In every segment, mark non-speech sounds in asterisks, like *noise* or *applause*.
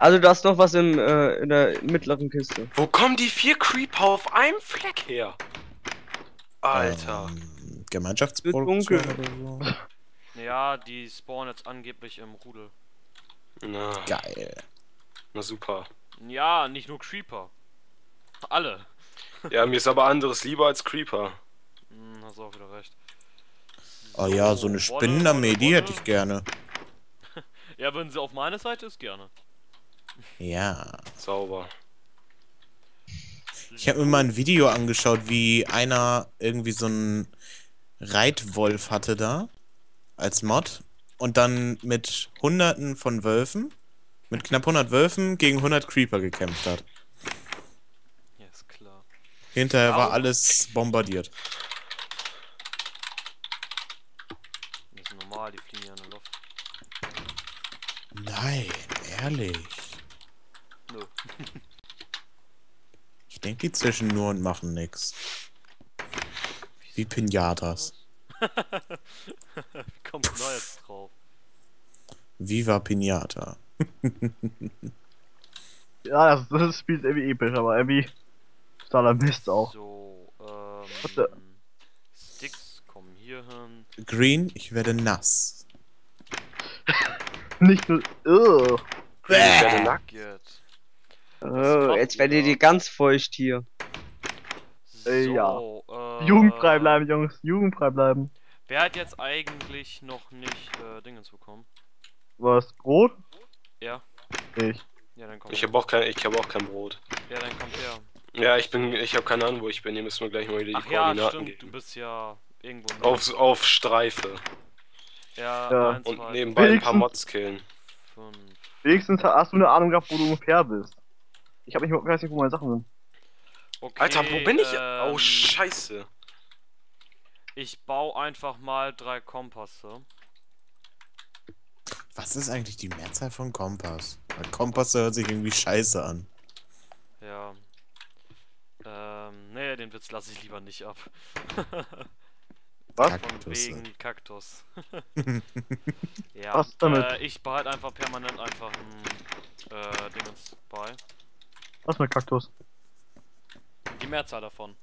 Also du hast noch was im, äh, in der mittleren Kiste. Wo kommen die vier Creeper auf einem Fleck her? Alter. Ähm, Gemeinschaftsproduktion oder so. Ja, die spawnen jetzt angeblich im Rudel. Na, Geil. na super. Ja, nicht nur Creeper. Alle. *laughs* Ja, mir ist aber anderes lieber als Creeper. Hm, hast auch wieder recht. Oh ja, so eine Spinnenarmee, die hätte ich gerne. *laughs* Ja, wenn sie auf meine Seite ist, gerne. Ja. Sauber. Ich habe mir mal ein Video angeschaut, wie einer irgendwie so einen Reitwolf hatte da als Mod und dann mit hunderten von Wölfen, mit knapp 100 Wölfen gegen 100 Creeper gekämpft hat. Ja, ist klar. Hinterher war alles bombardiert. Das ist normal, die fliegen ja in der Luft. Nein, ehrlich. Ich denke, die zischen nur und machen nix. Wie Pinatas. *laughs* Kommt da jetzt drauf. Viva Pinata. *laughs* Ja, das, das Spiel ist irgendwie episch, aber irgendwie totaler Mist auch. So, Warte. ähm. Sticks kommen hier hin. Green, ich werde nass. *laughs* Nicht nur. Ugh. Ich werde nackt. Oh, jetzt werdet ihr ganz feucht hier. So, Äh, ja. äh, Jugendfrei bleiben, Jungs. Jugendfrei bleiben. Wer hat jetzt eigentlich noch nicht äh, Dingens bekommen? Was? Brot? Ja. Ich. Ja, dann kommt Ich habe auch kein, ich habe auch kein Brot. Ja, dann kommt her. Ja, ich bin, ich habe keine Ahnung, wo ich bin. Ihr müsst mir gleich mal wieder die Ach ja, Koordinaten stimmt, du geben. bist ja irgendwo. ne? Auf, auf Streife Ja, Ja. eins, und nebenbei ein paar Wenigstens- Mods killen. Wenigstens hast du eine Ahnung gehabt, wo du ungefähr bist. Ich hab nicht, ich weiß nicht, wo meine Sachen sind. Okay, Alter, wo bin ich? ähm, Oh Scheiße. Ich baue einfach mal drei Kompasse. Was ist eigentlich die Mehrzahl von Kompass? Weil Kompass hört sich irgendwie scheiße an. Ja. Ähm, nee, den Witz lasse ich lieber nicht ab. *laughs* Was? Von wegen Kaktus. *laughs* *laughs* ja, Was damit? Äh, ich behalte einfach permanent einfach ein äh, Dingens bei. Was mit Kaktus? Die Mehrzahl davon.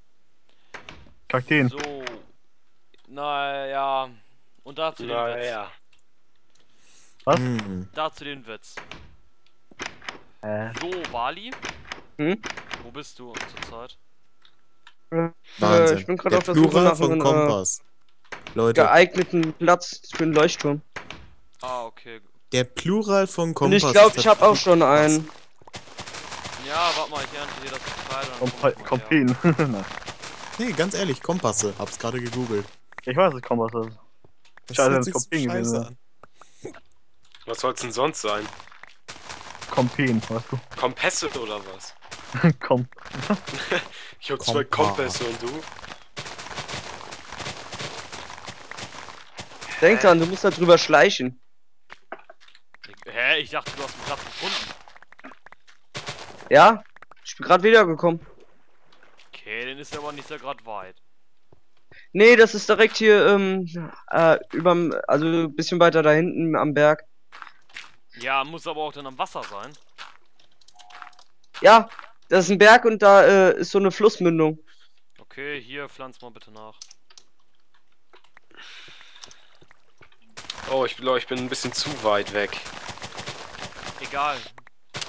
Kakteen. So. Naja. Und dazu den Witz. Naja. Was? Hm. Dazu den Witz. Äh. So, Bali. Hm? Wo bist du zurzeit? Wahnsinn. ich bin gerade auf der Suche Plural nach von einem, äh, Kompass. Leute, Geeigneten Platz für einen Leuchtturm. Ah, okay. der Plural von Und Kompass. ich glaube, ist ich habe auch schon einen. Ja, warte mal, ich ernte dir das dann Kompa. *laughs* Nein. Nee, ganz ehrlich, Kompasse. Hab's gerade gegoogelt. ich weiß, dass Kompass ist. Das Scheiße, ist Kopien scheiße gewesen. an. Was soll's denn sonst sein? Kompien, weißt du. Kompasse oder was? *laughs* Kom. *laughs* Ich hab zwei Kompass. Kompasse und du? Denk dran, du musst da drüber schleichen. Hä? Ich dachte, du hast einen Platz gefunden. Ja? Ich bin gerade wiedergekommen. Okay, dann ist er aber nicht so gerade weit. Nee, das ist direkt hier, ähm, äh, überm, also ein bisschen weiter da hinten am Berg. Ja, muss aber auch dann am Wasser sein. Ja, das ist ein Berg und da äh, ist so eine Flussmündung. Okay, hier pflanz mal bitte nach. Oh, ich glaube, ich bin ein bisschen zu weit weg. Egal.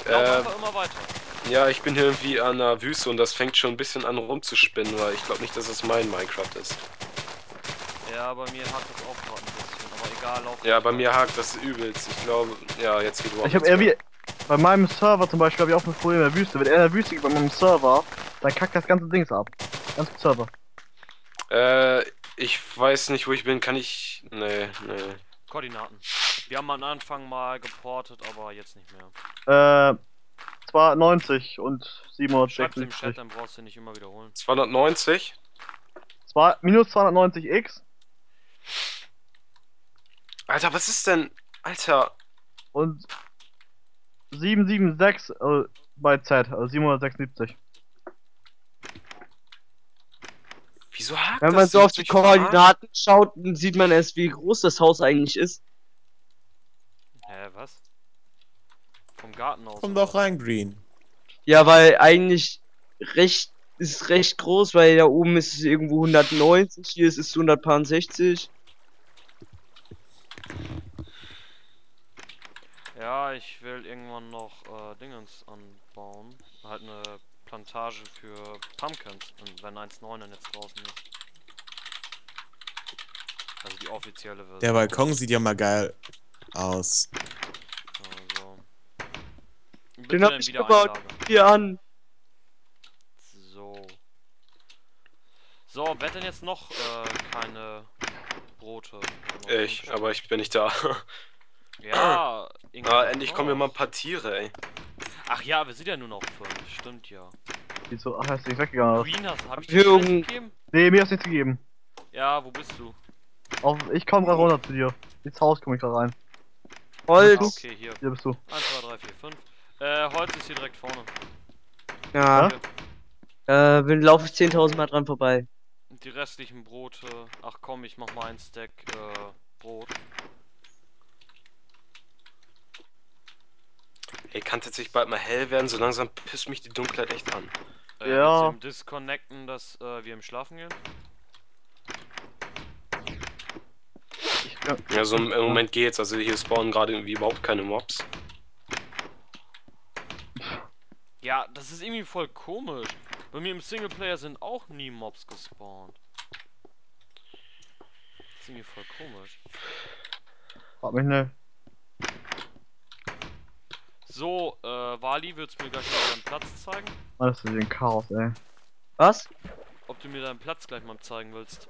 Lauf Äh, einfach immer weiter. Ja, ich bin hier irgendwie an der Wüste und das fängt schon ein bisschen an rumzuspinnen, weil ich glaube nicht, dass es mein Minecraft ist. Ja, bei mir hakt das auch gerade ein bisschen. Aber egal, lauf. Ja, bei mir hakt das übelst. Ich glaube, ja, jetzt geht überhaupt Ich habe irgendwie. Bei meinem Server zum Beispiel habe ich auch ein Problem in der Wüste. Wenn er in der Wüste geht bei meinem Server, dann kackt das ganze Dings ab. Ganz Server. Äh, ich weiß nicht, wo ich bin. Kann ich. Nee, nee. Koordinaten. Wir haben am Anfang mal geportet, aber jetzt nicht mehr. Äh. 290 und Schreib's im 776. Chat, dann brauchst du nicht immer wiederholen. 290? Zwei, minus 290x Alter, was ist denn. Alter. und 776 äh, bei Z, also 776. Wieso hakt Wenn das? man so Willst auf die? Koordinaten schaut, dann sieht man erst, wie groß das Haus eigentlich ist. Hä, was? Vom Garten aus. Komm doch rein, Green. Ja, weil eigentlich recht ist recht groß, weil da oben ist es irgendwo 190, hier ist es 160. Ja, ich will irgendwann noch äh, Dingens anbauen. Halt eine Plantage für Pumpkins, und wenn 1.9 dann jetzt draußen ist. Also die offizielle Version. Der Balkon sieht ja mal geil aus. Den hab ich wieder gebaut. Hier an. So. So, wer hat denn jetzt noch äh, keine Brote? Ich, aber ich bin nicht da. Ja, Ah, endlich kommen mir mal ein paar Tiere, ey. Ach ja, wir sind ja nur noch fünf. Stimmt ja. Wieso? Ach, hast du nicht weggegangen? Green hast, hab ich dir irgend- gegeben? Nee, mir hast nichts gegeben. Ja, wo bist du? Auf, ich komm grad runter zu dir. Ins Haus komm ich grad rein. Ah, Holz. okay, hier. Hier bist du. 1, 2, 3, 4, 5. Äh, Holz ist hier direkt vorne. Ja. Äh, bin laufe ich 10.000 Mal dran vorbei. Und die restlichen Brote. Ach komm, ich mach mal ein Stack äh, Brot. Ey, kann tatsächlich bald mal hell werden, so langsam pisst mich die Dunkelheit echt an. Äh, Ja. ihm disconnecten, dass äh, wir im Schlafen gehen? Ja, so im, im Moment geht's, also hier spawnen gerade irgendwie überhaupt keine Mobs. Ja, das ist irgendwie voll komisch. Bei mir im Singleplayer sind auch nie Mobs gespawnt. Das ist irgendwie voll komisch. frag mich ne. So, äh, Wali, würdest du mir gleich mal deinen Platz zeigen? Das ist ein Chaos, ey. Was? Ob du mir deinen Platz gleich mal zeigen willst?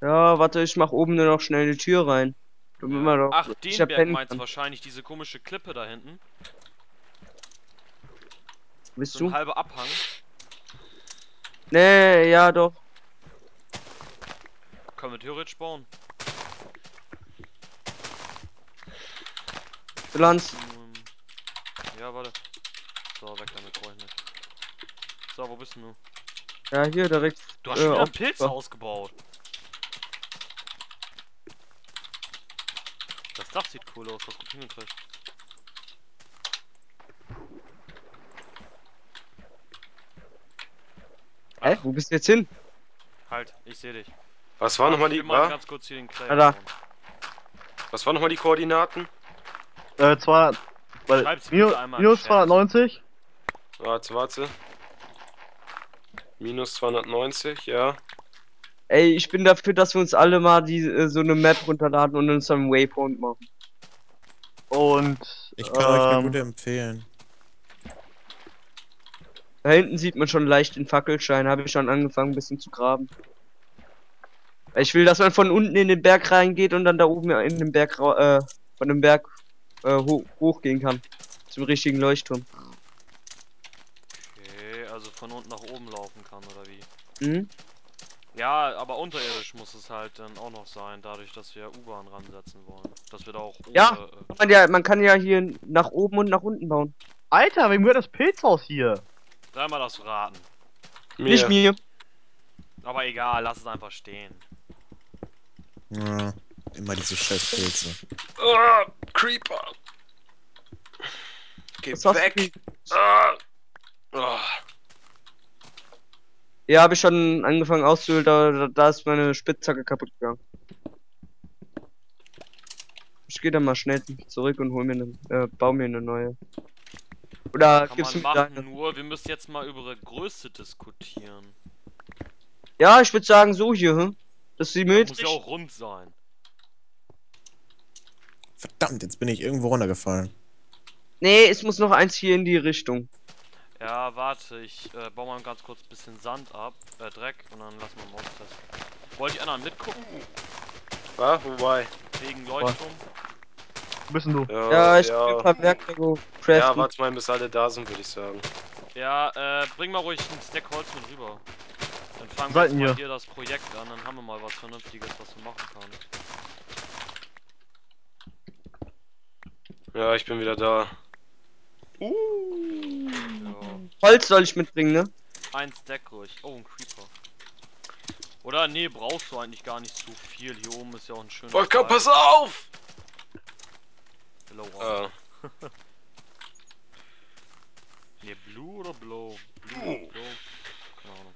Ja, warte, ich mach oben nur noch schnell eine Tür rein. Damit man doch Ach, den Berg meinst du kann. wahrscheinlich, diese komische Klippe da hinten. Bist So du? ein halber Abhang. Nee, ja doch. Können wir theoretisch bauen. Bilanz. Ähm, ja, warte. So, weg damit, brauch ich nicht. So, wo bist du? Ja, hier direkt. Du hast Äh, schon wieder auf- ein Pilz ausgebaut. Das Dach sieht cool aus, hast gut hingekriegt. Hä? Wo bist du jetzt hin? Halt, ich sehe dich. Was war nochmal die, will mal wa? ganz kurz hier den Clay bauen. was waren nochmal die Koordinaten? Äh, Schreib's minus, minus Chat. 290. Warte, warte. Minus 290, ja. Ey, ich bin dafür, dass wir uns alle mal die, äh, so eine Map runterladen und uns einen Waypoint machen. Und. Ich kann euch eine ähm, gute empfehlen. Da hinten sieht man schon leicht den Fackelschein. Habe ich schon angefangen, ein bisschen zu graben. Ich will, dass man von unten in den Berg reingeht und dann da oben in den Berg, äh, von dem Berg äh, ho hochgehen kann. Zum richtigen Leuchtturm. Okay, also von unten nach oben laufen kann, oder wie? Mhm. Ja, aber unterirdisch muss es halt dann auch noch sein, dadurch, dass wir U-Bahn ransetzen wollen. Dass wir da auch ohne, Ja. äh, Man, ja, man kann ja hier nach oben und nach unten bauen. Alter, wem gehört das Pilzhaus hier? Dreimal das raten. Nicht mir. Aber egal, lass es einfach stehen. Ja, immer diese Scheißpilze. Ah, Creeper! Geh Was weg! Ah. Ah. Ja, habe ich schon angefangen auszuhöhlen, da, da, da ist meine Spitzhacke kaputt gegangen. Ich gehe dann mal schnell zurück und hol mir eine, äh, baue mir eine neue. Oder Kann gibst du man machen, deine? nur wir müssen jetzt mal über ihre Größe diskutieren. Ja, ich würde sagen so hier, hm? Das ist die Muss ja auch rund sein. Verdammt, jetzt bin ich irgendwo runtergefallen. Nee, es muss noch eins hier in die Richtung. Ja, warte, ich äh, baue mal ganz kurz ein bisschen Sand ab, äh, Dreck, und dann lassen wir mal austesten. Wollt ihr anderen mitgucken? Was? Wobei? Wegen Leuchtturm? Denn du? Ja, Ja, ich ja. ein paar Werkzeuge ja warte mal, bis alle da sind, würde ich sagen. Ja, äh, bring mal ruhig einen Stack Holz mit rüber. Dann fangen wir jetzt mal hier das Projekt an, dann haben wir mal was Vernünftiges, was wir machen können. Ja, ich bin wieder da. Ja. Holz soll ich mitbringen, ne? Ein Stack ruhig. Oh, ein Creeper. Oder, nee, brauchst du eigentlich gar nicht so viel. Hier oben ist ja auch ein schöner Volker, Wald. pass auf! Raum. Äh, Ne, Blue oder Blow? Blue, Blow. Keine Ahnung.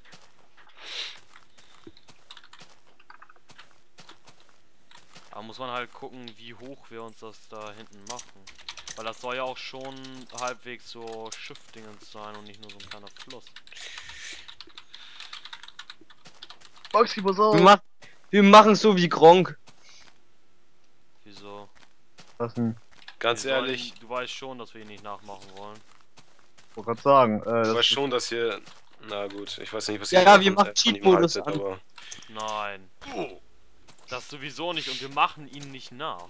Aber muss man halt gucken, wie hoch wir uns das da hinten machen. Weil das soll ja auch schon halbwegs so Schiffdingens sein und nicht nur so ein kleiner Fluss. Maxi, pass auf. Wir, mach, wir machen so wie Gronk. Wieso? Was denn? Ganz Wir sollen- ehrlich, Du weißt schon, dass wir ihn nicht nachmachen wollen. Ich wollte gerade sagen. Äh, ich das weiß schon, dass hier. Na gut, ich weiß nicht, was Ja, ihr ja, von- wir machen Cheat-Modus an. aber Nein. Das sowieso nicht und wir machen ihn nicht nach.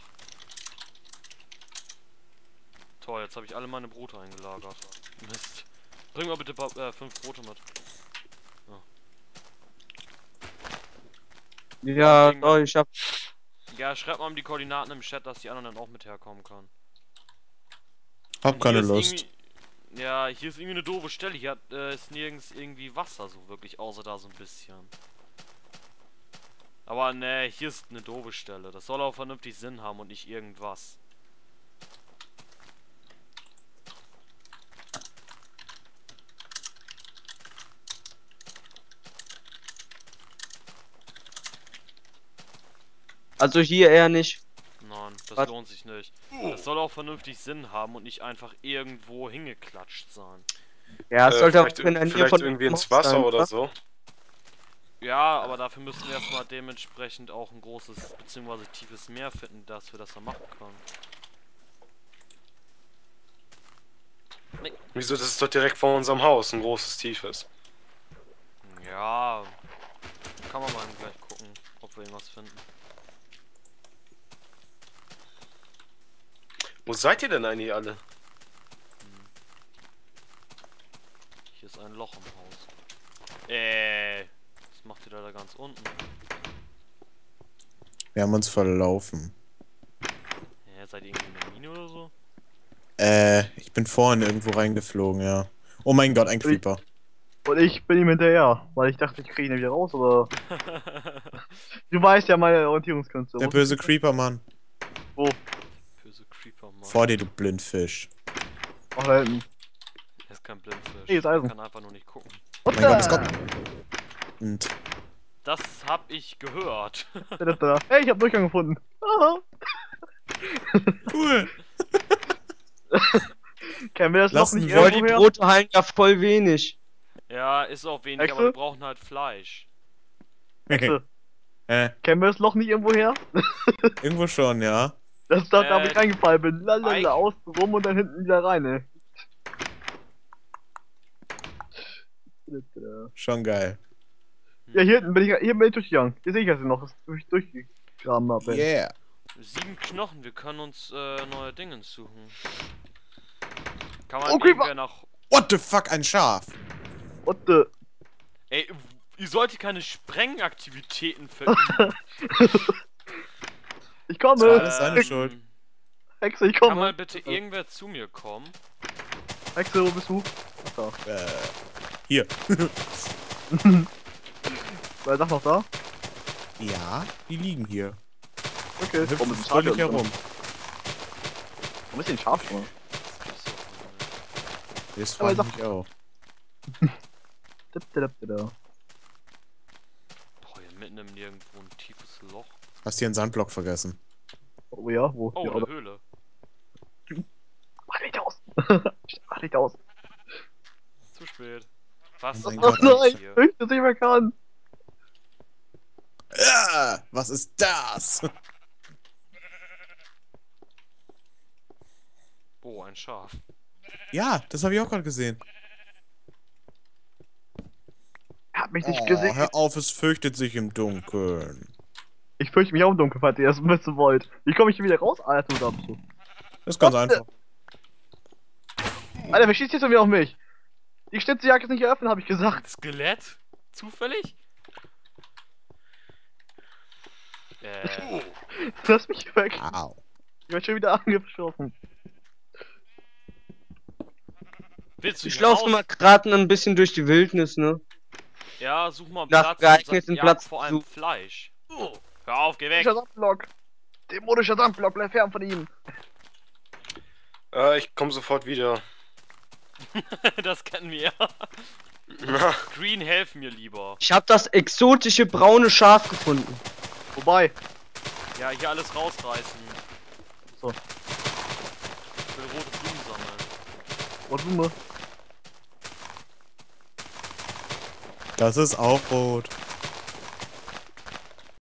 Toll, jetzt habe ich alle meine Brote eingelagert. Mist. Bring mal bitte äh, fünf Brote mit. Ja, oh, ich hab. Ja, schreib mal die Koordinaten im Chat, dass die anderen dann auch mit herkommen können. Hab Und keine Lust. Ja, hier ist irgendwie eine doofe Stelle. Hier hat, äh, ist nirgends irgendwie Wasser so wirklich, außer da so ein bisschen. Aber ne, hier ist eine doofe Stelle. Das soll auch vernünftig Sinn haben und nicht irgendwas. Also hier eher nicht. Das Was? lohnt sich nicht. Das soll auch vernünftig Sinn haben und nicht einfach irgendwo hingeklatscht sein. Ja, es äh, sollte auch vielleicht, in der Nähe vielleicht von irgendwie ins Wasser sein, oder so. Ja, aber dafür müssen wir erstmal dementsprechend auch ein großes bzw. tiefes Meer finden, dass wir das dann machen können. Wieso? Das ist doch direkt vor unserem Haus, ein großes, tiefes. Ja, kann man mal gleich gucken, ob wir irgendwas finden. Wo seid ihr denn eigentlich alle? Hier ist ein Loch im Haus. Äh, was macht ihr da, da ganz unten? Wir haben uns verlaufen. Ja, seid ihr irgendwie in der Mine oder so? Äh, ich bin vorhin irgendwo reingeflogen, ja. Oh mein Gott, ein Creeper. Und ich bin ihm hinterher, weil ich dachte, ich kriege ihn wieder raus, aber *laughs* du weißt ja meine Orientierungskünste. Der böse Creeper, Mann. Creeper, Mann. Vor dir, du Blindfisch. Ach, da hinten. Er ist kein Blindfisch. Hey, ist Eisen. Er kann einfach nur nicht gucken. Oh mein Gott, es kommt. Und Das hab ich gehört. *laughs* Hey, ich hab Durchgang gefunden. *laughs* Cool. *laughs* Kennen wir das Lass noch nicht Boah, die? Brote heilen ja voll wenig. ja, ist auch wenig, Hexe? aber wir brauchen halt Fleisch. Hexe, äh, Kennen wir das Loch nicht irgendwo her? irgendwo schon, ja. Das ist da, da wo Äh, ich reingefallen bin. Lalala, außen rum und dann hinten wieder rein, ey. Schon geil. Ja, hier hinten bin ich, hier bin ich durchgegangen. Hier sehe ich das noch, dass ich durch, durchgegraben habe. ey. Yeah. Sieben Knochen, wir können uns äh, neue Dinge suchen. Kann man Creeper! irgendwer nach. What the fuck, ein Schaf. What the? Ey, ihr solltet keine Sprengaktivitäten verüben. *laughs* Ich komme! Das ist seine Schuld. Hexe, ich Kann komme! mal bitte irgendwer zu mir kommen? Hexe, wo bist du? Ach da. Äh, hier. *laughs* Wer sagt noch da? ja, die liegen hier. Okay. Warum ist unten? herum. Warum ist ein Schaf drin? Das sag- ich mich auch. Boah, hier mitten im Nirgendwo ein tiefes Loch. Hast hier einen Sandblock vergessen. Oh ja, wo? Oh, ja, eine? Höhle. Mach Licht aus! *laughs* Mach Licht aus! Zu spät. Was Oh Gott, Oh nein! hier? Ich das nicht mehr kann! Ah, was ist das? Oh, ein Schaf. Ja, das habe ich auch gerade gesehen. Er hat mich nicht Oh, gesehen. hör auf, es fürchtet sich im Dunkeln. Ich fürchte mich auch im Dunkeln, falls ihr das *laughs* wissen wollt. Wie komme ich hier wieder raus, Alter, du dazu? Das ist ganz Was einfach. Alter, wer schießt jetzt wieder auf mich? Die Schnitzjagd ist nicht eröffnet, habe ich gesagt. Skelett? Zufällig? Äh, *laughs* Lass mich weg. Au. Ich werde schon wieder angeschossen. willst du Ich laufe mal gerade ein bisschen durch die Wildnis, ne? Ja, such mal einen Nach Platz. und geeigneten Platz vor allem. Fleisch. Hör auf, geh weg. Dämonischer Sandblock. Dämonischer Sandblock, bleib fern von ihm. Äh, ich komme sofort wieder. *laughs* das kennen wir. Ja, Green, helf mir lieber. Ich habe das exotische braune Schaf gefunden. Wobei, Ja, hier alles rausreißen. So. Ich will rote Blumen sammeln. oh Blume. Das ist auch rot.